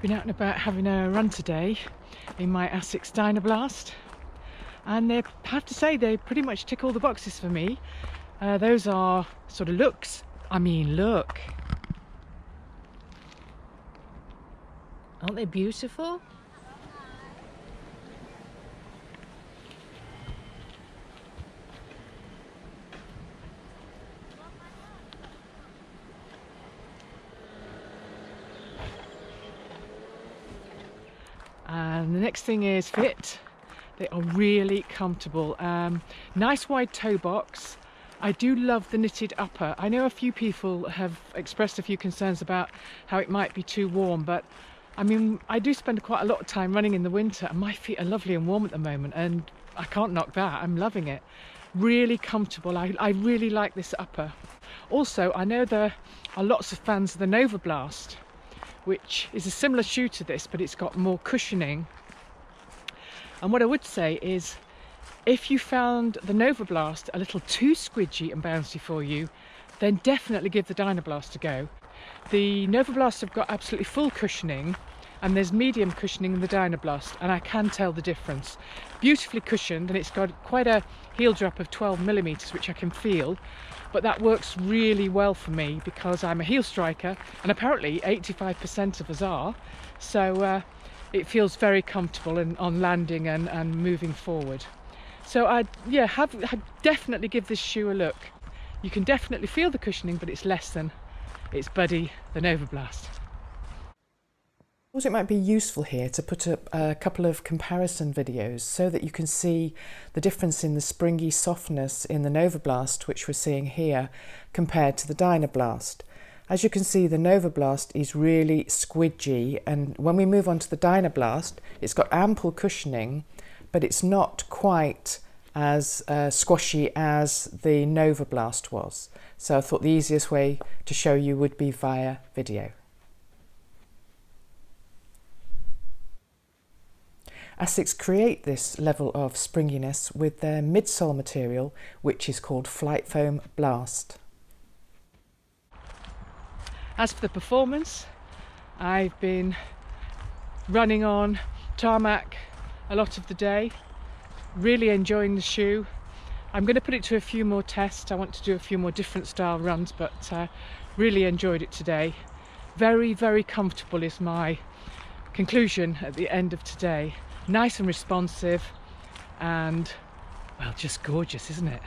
been out and about having a run today in my Asics Dynablast and they have to say they pretty much tick all the boxes for me. Uh, those are sort of looks. I mean, look. Aren't they beautiful? And the next thing is fit. They are really comfortable. Um, nice wide toe box. I do love the knitted upper. I know a few people have expressed a few concerns about how it might be too warm, but I mean, I do spend quite a lot of time running in the winter and my feet are lovely and warm at the moment and I can't knock that. I'm loving it. Really comfortable. I, I really like this upper. Also, I know there are lots of fans of the Novablast, which is a similar shoe to this, but it's got more cushioning. And what I would say is if you found the Novablast a little too squidgy and bouncy for you, then definitely give the Dynablast a go. The Novablast have got absolutely full cushioning and there's medium cushioning in the Dynablast and I can tell the difference. Beautifully cushioned and it's got quite a heel drop of 12 millimeters which I can feel but that works really well for me because I'm a heel striker and apparently 85% of us are so uh, it feels very comfortable and on landing and, and moving forward. So I yeah have, have definitely give this shoe a look. You can definitely feel the cushioning, but it's less than its buddy, the Novablast. Thought it might be useful here to put up a couple of comparison videos so that you can see the difference in the springy softness in the Novablast, which we're seeing here, compared to the Dynablast. As you can see, the Novablast is really squidgy, and when we move on to the Dynablast, it's got ample cushioning, but it's not quite as uh, squashy as the Novablast was. So I thought the easiest way to show you would be via video. Asics create this level of springiness with their midsole material, which is called FlyteFoam Blast. As for the performance, I've been running on tarmac a lot of the day. Really enjoying the shoe. I'm going to put it to a few more tests. I want to do a few more different style runs, but uh, really enjoyed it today. Very, very comfortable is my conclusion at the end of today. Nice and responsive and, well, just gorgeous, isn't it?